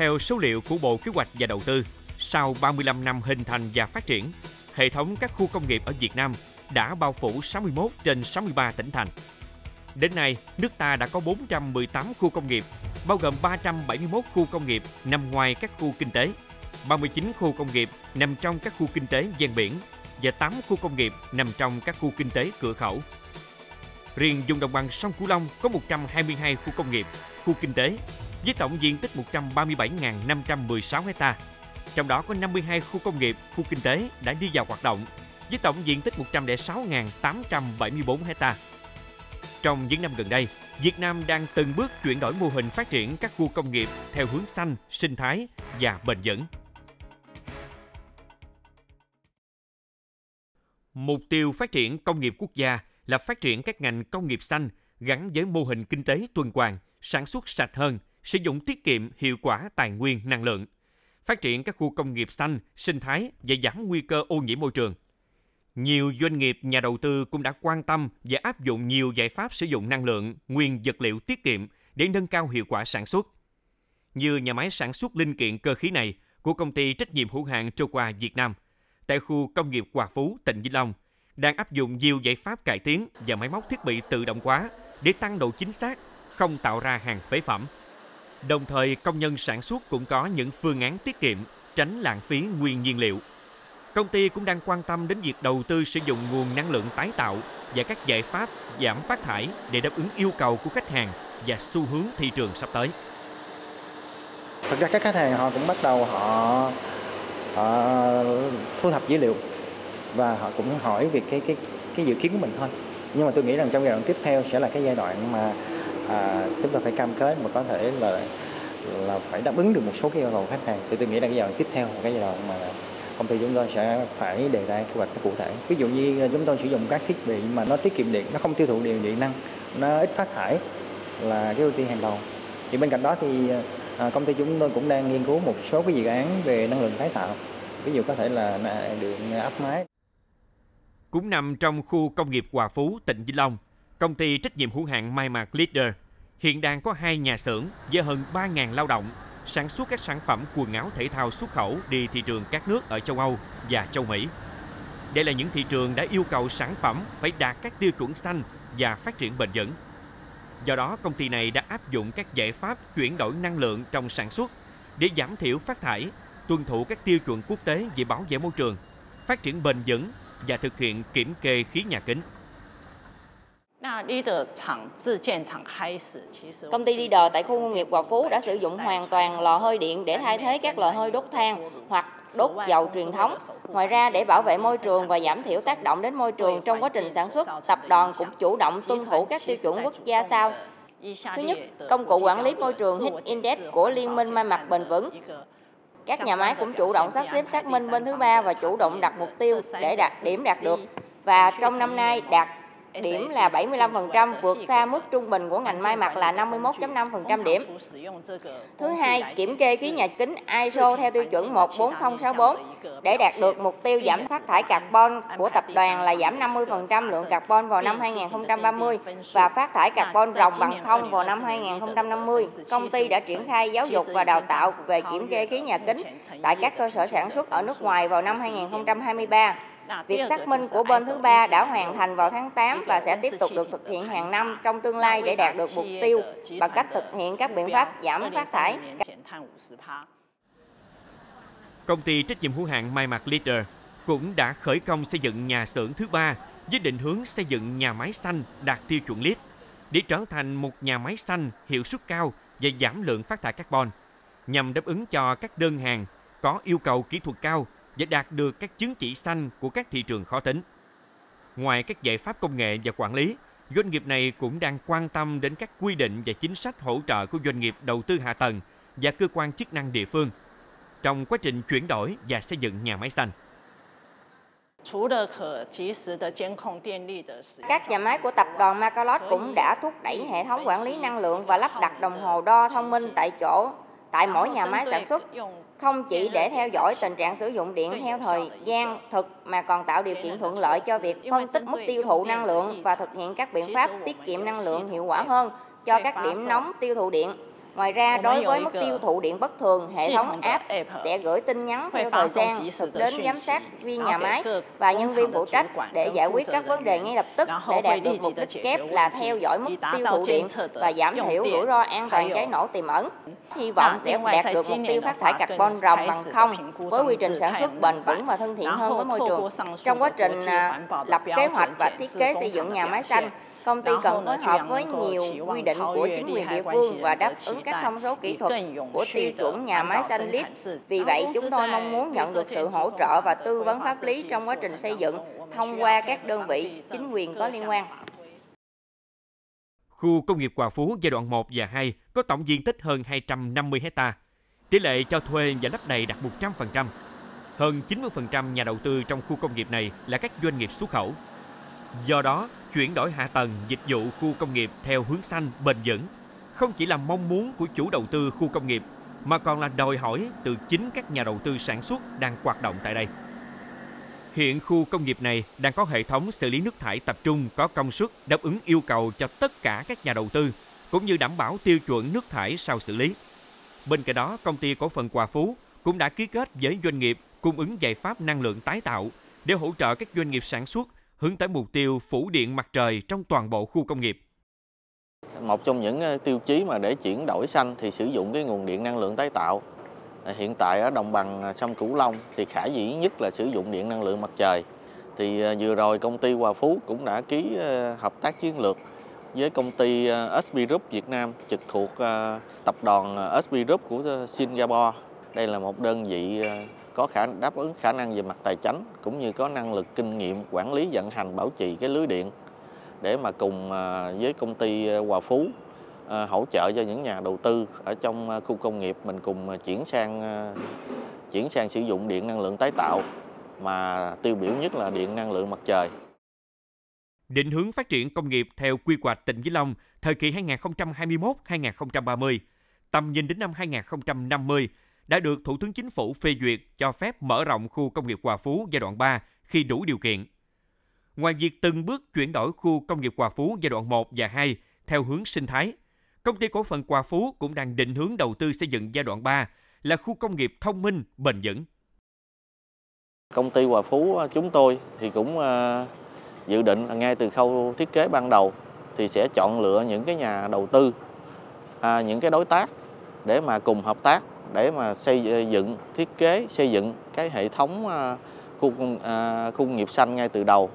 Theo số liệu của Bộ Kế hoạch và Đầu tư, sau 35 năm hình thành và phát triển, hệ thống các khu công nghiệp ở Việt Nam đã bao phủ 61 trên 63 tỉnh thành. Đến nay, nước ta đã có 418 khu công nghiệp, bao gồm 371 khu công nghiệp nằm ngoài các khu kinh tế, 39 khu công nghiệp nằm trong các khu kinh tế ven biển và 8 khu công nghiệp nằm trong các khu kinh tế cửa khẩu. Riêng vùng đồng bằng sông Cửu Long có 122 khu công nghiệp, khu kinh tế với tổng diện tích 137.516 ha. Trong đó có 52 khu công nghiệp, khu kinh tế đã đi vào hoạt động với tổng diện tích 106.874 ha. Trong những năm gần đây, Việt Nam đang từng bước chuyển đổi mô hình phát triển các khu công nghiệp theo hướng xanh, sinh thái và bền vững. Mục tiêu phát triển công nghiệp quốc gia là phát triển các ngành công nghiệp xanh gắn với mô hình kinh tế tuần hoàn, sản xuất sạch hơn, sử dụng tiết kiệm hiệu quả tài nguyên năng lượng, phát triển các khu công nghiệp xanh, sinh thái và giảm nguy cơ ô nhiễm môi trường. Nhiều doanh nghiệp, nhà đầu tư cũng đã quan tâm và áp dụng nhiều giải pháp sử dụng năng lượng, nguyên vật liệu tiết kiệm để nâng cao hiệu quả sản xuất. Như nhà máy sản xuất linh kiện cơ khí này của công ty trách nhiệm hữu hạn Troqua Việt Nam tại khu công nghiệp Hòa Phú, tỉnh Vĩnh Long đang áp dụng nhiều giải pháp cải tiến và máy móc thiết bị tự động hóa để tăng độ chính xác, không tạo ra hàng phế phẩm. Đồng thời, công nhân sản xuất cũng có những phương án tiết kiệm, tránh lãng phí nguyên nhiên liệu. Công ty cũng đang quan tâm đến việc đầu tư sử dụng nguồn năng lượng tái tạo và các giải pháp giảm phát thải để đáp ứng yêu cầu của khách hàng và xu hướng thị trường sắp tới. Thực ra các khách hàng họ cũng bắt đầu họ, họ thu thập dữ liệu và họ cũng hỏi về cái cái cái dự kiến của mình thôi. Nhưng mà tôi nghĩ rằng trong giai đoạn tiếp theo sẽ là cái giai đoạn mà à, chúng ta phải cam kết mà có thể là là phải đáp ứng được một số cái yêu cầu khách hàng. Thì tôi nghĩ là cái giai đoạn tiếp theo là cái giai đoạn mà công ty chúng tôi sẽ phải đề ra kế hoạch cụ thể. Ví dụ như à, chúng tôi sử dụng các thiết bị mà nó tiết kiệm điện nó không tiêu thụ điện điện năng nó ít phát thải là cái ưu tiên hàng đầu. Thì bên cạnh đó thì à, à, công ty chúng tôi cũng đang nghiên cứu một số cái dự án về năng lượng tái tạo. Ví dụ có thể là điện áp mái. Cũng nằm trong khu công nghiệp Hòa Phú, tỉnh Vĩnh Long, công ty trách nhiệm hữu hạn Mai Mạc Leader hiện đang có hai nhà xưởng với hơn 3.000 lao động sản xuất các sản phẩm quần áo thể thao xuất khẩu đi thị trường các nước ở châu Âu và châu Mỹ. Đây là những thị trường đã yêu cầu sản phẩm phải đạt các tiêu chuẩn xanh và phát triển bền vững. Do đó, công ty này đã áp dụng các giải pháp chuyển đổi năng lượng trong sản xuất để giảm thiểu phát thải, tuân thủ các tiêu chuẩn quốc tế về bảo vệ môi trường, phát triển bền vững và thực hiện kiểm kê khí nhà kính. Công ty Leader tại khu công nghiệp Hòa Phú đã sử dụng hoàn toàn lò hơi điện để thay thế các lò hơi đốt than hoặc đốt dầu truyền thống. Ngoài ra, để bảo vệ môi trường và giảm thiểu tác động đến môi trường trong quá trình sản xuất, tập đoàn cũng chủ động tuân thủ các tiêu chuẩn quốc gia sau. Thứ nhất, công cụ quản lý môi trường HIT Index của Liên minh may mặc bền vững. Các nhà máy cũng chủ động sắp xếp xác minh bên thứ ba và chủ động đặt mục tiêu để đạt điểm đạt được. Và trong năm nay đạt điểm là 75%, vượt xa mức trung bình của ngành may mặc là 51.5% điểm. Thứ hai, kiểm kê khí nhà kính ISO theo tiêu chuẩn 14064 để đạt được mục tiêu giảm phát thải carbon của tập đoàn là giảm 50% lượng carbon vào năm 2030 và phát thải carbon ròng bằng không vào năm 2050. Công ty đã triển khai giáo dục và đào tạo về kiểm kê khí nhà kính tại các cơ sở sản xuất ở nước ngoài vào năm 2023. Việc xác minh của bên thứ ba đã hoàn thành vào tháng 8 và sẽ tiếp tục được thực hiện hàng năm trong tương lai để đạt được mục tiêu bằng cách thực hiện các biện pháp giảm phát thải. Công ty trách nhiệm hữu hạn Mai Mạc Leader cũng đã khởi công xây dựng nhà xưởng thứ ba với định hướng xây dựng nhà máy xanh đạt tiêu chuẩn LEED để trở thành một nhà máy xanh hiệu suất cao và giảm lượng phát thải carbon nhằm đáp ứng cho các đơn hàng có yêu cầu kỹ thuật cao và đạt được các chứng chỉ xanh của các thị trường khó tính. Ngoài các giải pháp công nghệ và quản lý, doanh nghiệp này cũng đang quan tâm đến các quy định và chính sách hỗ trợ của doanh nghiệp đầu tư hạ tầng và cơ quan chức năng địa phương trong quá trình chuyển đổi và xây dựng nhà máy xanh. Các nhà máy của tập đoàn Macalot cũng đã thúc đẩy hệ thống quản lý năng lượng và lắp đặt đồng hồ đo thông minh tại chỗ tại mỗi nhà máy sản xuất không chỉ để theo dõi tình trạng sử dụng điện theo thời gian thực mà còn tạo điều kiện thuận lợi cho việc phân tích mức tiêu thụ năng lượng và thực hiện các biện pháp tiết kiệm năng lượng hiệu quả hơn cho các điểm nóng tiêu thụ điện. Ngoài ra, đối với mức tiêu thụ điện bất thường, hệ thống app sẽ gửi tin nhắn theo thời gian thực đến giám sát viên nhà máy và nhân viên phụ trách để giải quyết các vấn đề ngay lập tức để đạt được mục đích kép là theo dõi mức tiêu thụ điện và giảm thiểu rủi ro an toàn cháy nổ tiềm ẩn. Hy vọng sẽ đạt được mục tiêu phát thải carbon ròng bằng không với quy trình sản xuất bền vững và thân thiện hơn với môi trường. Trong quá trình à, lập kế hoạch và thiết kế xây dựng nhà máy xanh, Công ty cần phối hợp với nhiều quy định của chính quyền địa phương và đáp ứng các thông số kỹ thuật của tiêu chuẩn nhà máy xanh LEED. Vì vậy, chúng tôi mong muốn nhận được sự hỗ trợ và tư vấn pháp lý trong quá trình xây dựng thông qua các đơn vị chính quyền có liên quan. Khu công nghiệp Hòa Phú giai đoạn 1 và 2 có tổng diện tích hơn 250 hecta. Tỷ lệ cho thuê và lắp đầy đạt 100%. Hơn 90% nhà đầu tư trong khu công nghiệp này là các doanh nghiệp xuất khẩu. Do đó, chuyển đổi hạ tầng dịch vụ khu công nghiệp theo hướng xanh bền vững không chỉ là mong muốn của chủ đầu tư khu công nghiệp mà còn là đòi hỏi từ chính các nhà đầu tư sản xuất đang hoạt động tại đây. Hiện khu công nghiệp này đang có hệ thống xử lý nước thải tập trung có công suất đáp ứng yêu cầu cho tất cả các nhà đầu tư cũng như đảm bảo tiêu chuẩn nước thải sau xử lý. Bên cạnh đó, công ty cổ phần Hòa Phú cũng đã ký kết với doanh nghiệp cung ứng giải pháp năng lượng tái tạo để hỗ trợ các doanh nghiệp sản xuất hướng tới mục tiêu phủ điện mặt trời trong toàn bộ khu công nghiệp. Một trong những ờ, tiêu chí mà để chuyển đổi xanh thì sử dụng cái nguồn điện năng lượng tái tạo. Ờ, hiện tại ở đồng bằng ờ, sông Cửu Long thì khả dĩ nhất là sử dụng điện năng lượng mặt trời. Thì vừa rồi công ty Hòa Phú cũng đã ký hợp tác chiến lược với công ty SB Group Việt Nam trực thuộc tập đoàn SB Group của Singapore. Đây là một đơn vị ờ, có khả đáp ứng khả năng về mặt tài chính cũng như có năng lực kinh nghiệm quản lý vận hành bảo trì cái lưới điện để mà cùng ờ, với công ty ờ, Hòa Phú hỗ trợ cho những nhà đầu tư ở trong khu công nghiệp mình cùng chuyển sang chuyển sang sử dụng điện năng lượng tái tạo mà tiêu biểu nhất là điện năng lượng mặt trời. Định hướng phát triển công nghiệp theo quy hoạch tỉnh Vĩnh Long thời kỳ 2021-2030, tầm nhìn đến năm 2050 đã được Thủ tướng Chính phủ phê duyệt cho phép mở rộng khu công nghiệp Hòa Phú giai đoạn 3 khi đủ điều kiện. Ngoài việc từng bước chuyển đổi khu công nghiệp Hòa Phú giai đoạn 1 và 2 theo hướng sinh thái, công ty cổ phần Hòa Phú cũng đang định hướng đầu tư xây dựng giai đoạn 3 là khu công nghiệp thông minh bền vững. Công ty Hòa Phú à, chúng tôi thì cũng à, dự định ngay từ khâu thiết kế ban đầu thì sẽ chọn lựa những cái nhà đầu tư, à, những cái đối tác để mà cùng hợp tác để mà xây dựng thiết kế xây dựng cái hệ thống à, khu à, khu nghiệp xanh ngay từ đầu.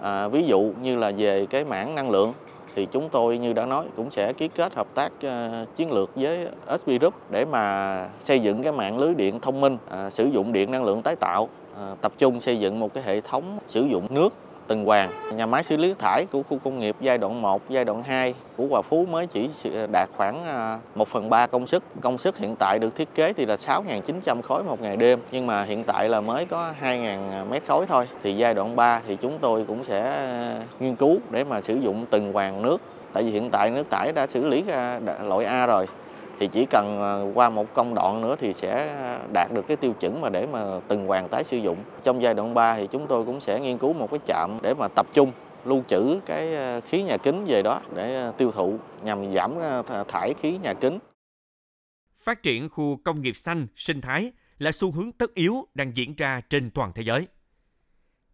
À, ví dụ như là về cái mảng năng lượng thì chúng tôi như đã nói cũng sẽ ký kết hợp tác uh, chiến lược với SP Group để mà xây dựng cái mạng lưới điện thông minh, uh, sử dụng điện năng lượng tái tạo, uh, tập trung xây dựng một cái hệ thống sử dụng nước Từng Hoàng. Nhà máy xử lý nước thải của khu công nghiệp giai đoạn 1, giai đoạn 2 của Hòa Phú mới chỉ ờ, đạt khoảng ờ, 1 phần 3 công suất. Công suất hiện tại được thiết kế thì là 6.900 khối một ngày đêm, nhưng mà hiện tại là mới có 2.000 ờ, mét khối thôi. Thì giai đoạn 3 thì chúng tôi cũng sẽ nghiên cứu để mà sử dụng từng hoàng nước. Tại vì hiện tại nước thải đã xử lý loại A rồi thì chỉ cần à, qua một công đoạn nữa thì sẽ đạt được cái tiêu chuẩn mà để mà từng hoàn tái sử dụng. Trong giai đoạn 3 thì chúng tôi cũng sẽ nghiên cứu một cái trạm để mà tập trung lưu trữ cái à, khí nhà kính về đó để à, tiêu thụ nhằm giảm thải khí nhà kính. Phát triển khu công nghiệp xanh, sinh thái là xu hướng tất yếu đang diễn ra trên toàn thế giới.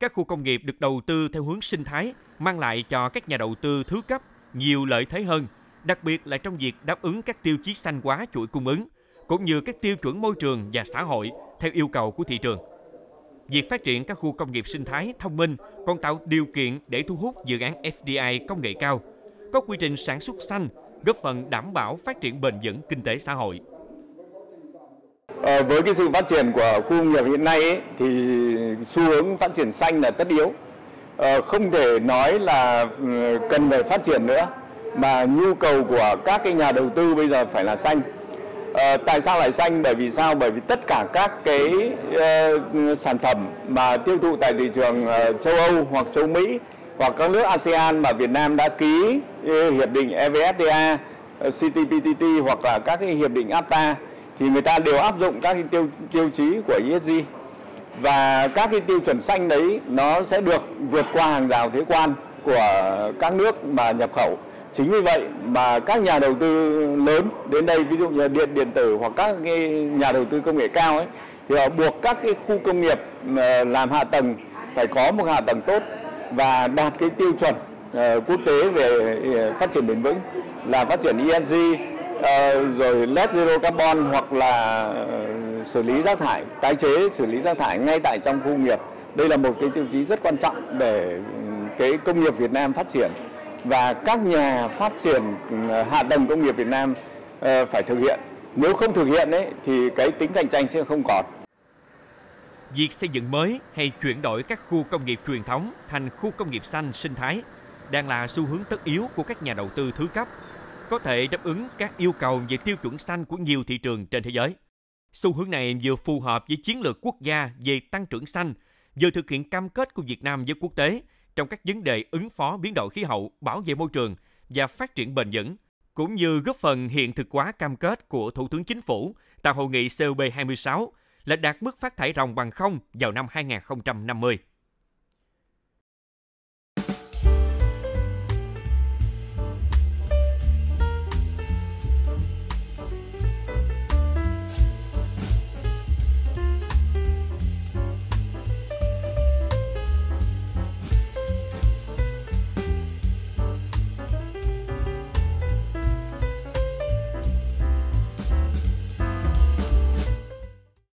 Các khu công nghiệp được đầu tư theo hướng sinh thái mang lại cho các nhà đầu tư thứ cấp nhiều lợi thế hơn – đặc biệt là trong việc đáp ứng các tiêu chí xanh hóa chuỗi cung ứng, cũng như các tiêu chuẩn môi trường và xã hội theo yêu cầu của thị trường. Việc phát triển các khu công nghiệp sinh thái thông minh còn tạo điều kiện để thu hút dự án FDI công nghệ cao, có quy trình sản xuất xanh, góp phần đảm bảo phát triển bền vững kinh tế xã hội. À, với cái sự phát triển của khu công nghiệp hiện nay ấy, thì xu hướng phát triển xanh là tất yếu. À, không thể nói là ừ, cần phải phát triển nữa mà nhu cầu của các cái nhà đầu tư bây giờ phải là xanh. À, tại sao lại xanh? Bởi vì sao? Bởi vì tất cả các cái uh, sản phẩm mà tiêu thụ tại thị trường uh, châu Âu hoặc châu Mỹ hoặc các nước ASEAN mà Việt Nam đã ký uh, hiệp định evfta, uh, CPTPP hoặc là các cái hiệp định APTA thì người ta đều áp dụng các cái tiêu tiêu chí của ESG và các cái tiêu chuẩn xanh đấy nó sẽ được vượt qua hàng rào thuế quan của các nước mà nhập khẩu Chính vì vậy mà các nhà đầu tư lớn đến đây, ví dụ như điện điện tử hoặc các cái nhà đầu tư công nghệ cao ấy, thì họ buộc các cái khu công nghiệp ờ, làm hạ tầng phải có một hạ tầng tốt và đạt cái tiêu chuẩn ờ, quốc tế về ờ, phát triển bền vững là phát triển ESG rồi net zero carbon hoặc là xử lý rác thải, tái chế xử lý rác thải ngay tại trong khu công nghiệp. Đây là một cái tiêu chí rất quan trọng để cái công nghiệp Việt Nam phát triển và các nhà phát triển ừ, hạ tầng công nghiệp Việt Nam ờ, phải thực hiện nếu không thực hiện ấy thì cái tính cạnh tranh sẽ không còn Việc xây dựng mới hay chuyển đổi các khu công nghiệp truyền thống thành khu công nghiệp xanh sinh thái đang là xu hướng tất yếu của các nhà đầu tư thứ cấp, có thể đáp ứng các yêu cầu về tiêu chuẩn xanh của nhiều thị trường trên thế giới. Xu hướng này vừa phù hợp với chiến lược quốc gia về tăng trưởng xanh, vừa thực hiện cam kết của Việt Nam với quốc tế trong các vấn đề ứng phó biến đổi khí hậu, bảo vệ môi trường và phát triển bền vững, cũng như góp phần hiện thực hóa cam kết của Thủ tướng Chính phủ tại hội nghị COP26 là đạt mức phát thải ròng bằng không vào năm 2050.